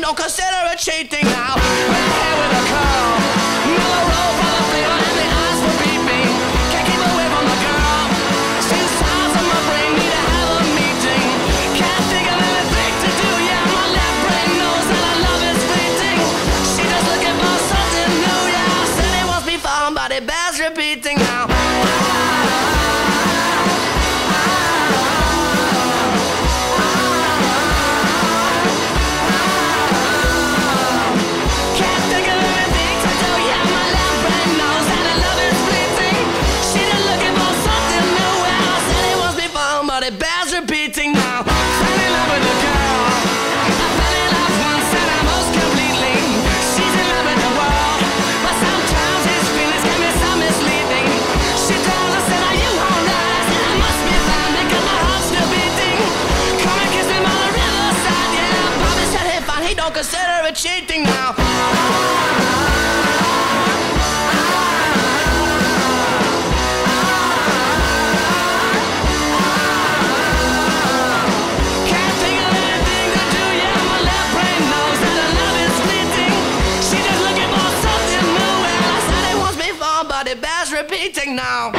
Don't consider it cheating now. Red hair with a curl, and the eyes were. Can't keep away from the girl. Of my brain need a meeting. Can't think of anything to do. Yeah, my left brain knows that love is fleeting. Just looking for something new. Yeah, said it but it bears repeating. But it bears repeating now. Fell in love with a girl. I fell in love once and I most completely. She's in love with the world, but sometimes his feelings can be so misleading. She us are you alright? I must be because my heart's still beating. Come and kiss me by the riverside, yeah. Bobby said he don't consider it cheating now. Repeating now.